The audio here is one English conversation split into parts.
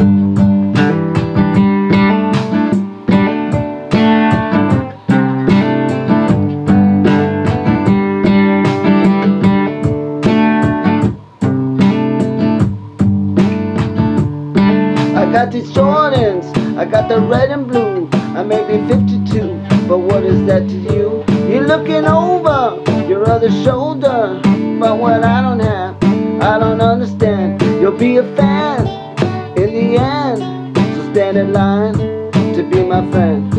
I got these Jordans, I got the red and blue. I may be 52, but what is that to you? You're looking over your other shoulder, but what I don't have, I don't understand. You'll be a fan so in line to be my friend.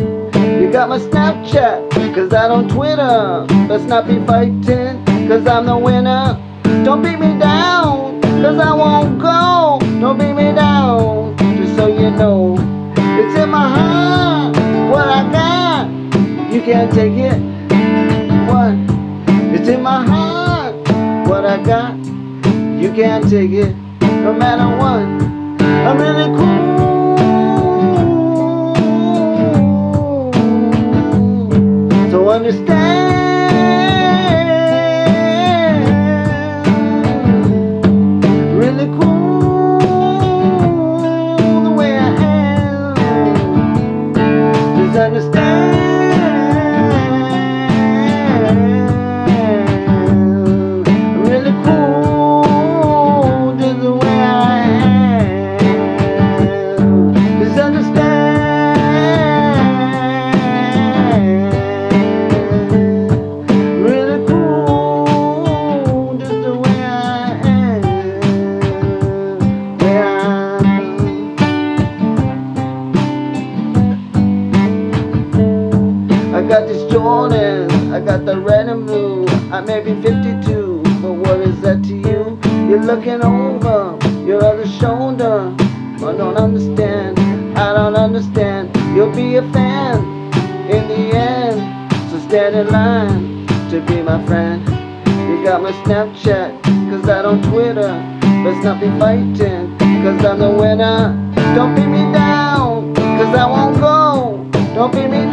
You got my Snapchat, cause I don't Twitter. Let's not be fighting, cause I'm the winner. Don't beat me down, cause I won't go. Don't beat me down, just so you know. It's in my heart, what I got. You can't take it. What? It's in my heart, what I got. You can't take it, no matter what. I'm really cool. Got these Jordans, I got the red and blue. I may be 52, but what is that to you? You're looking over your other shoulder. I don't understand, I don't understand. You'll be a fan in the end, so stand in line to be my friend. You got my Snapchat, cause I don't Twitter. Let's not be fighting, cause I'm the winner. Don't beat me down, cause I won't go. Don't beat me down,